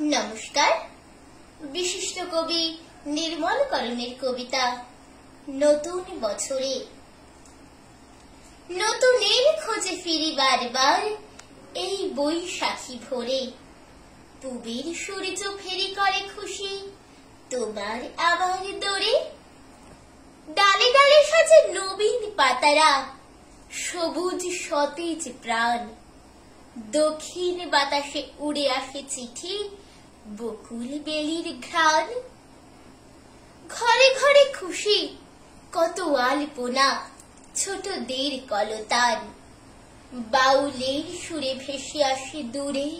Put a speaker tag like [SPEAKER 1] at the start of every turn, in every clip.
[SPEAKER 1] নমস্কার। বিশিষ্ট কবি নির্মল করণের কবিতা, নতুন বছরে। নতুনের খোঁজে ফিরি বারবার এই বৈশাখী ভোরে। পুবের সূর্য ফেরি করে খুশি, তোমার আবার দরে। ডালে ডালে সাজে নবীন পাতারা, সবুজ সতেজ প্রাণ। দক্ষিণ বাতাসে উড়ে আসে চিঠি বকুল বেলির ঘ্রাণ। ঘরে ঘরে খুশি, কত আলপনা, ছোটদের কলতান। বাউলের সুরে ভেসে আসে দূরে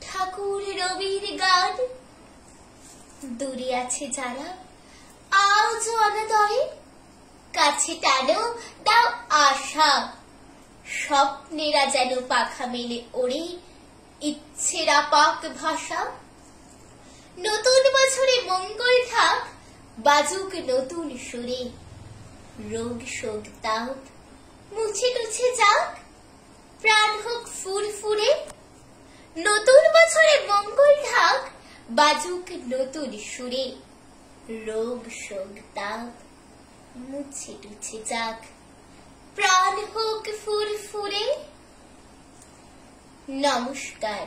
[SPEAKER 1] ঠাকুর রবির গান। দূরে আছে যারা আজ অনাদয়ে কাছে টানো দাও আশা। স্বপ্নেরা যেন পাখা মেলে ওড়ে, ইচ্ছেরা পাক ভাষা নতুন বছরে মঙ্গল থাক বাজুক নতুন সুরে। রোগ শোক তাপ মুছে টুছে যাক প্রাণ হোক ফুল ফুরে নতুন বছরে মঙ্গল থাক বাজুক নতুন সুরে। রোগ শোক তাপ মুছে টুছে যাক প্রাণ হোক ফুরফুরে নমস্কার।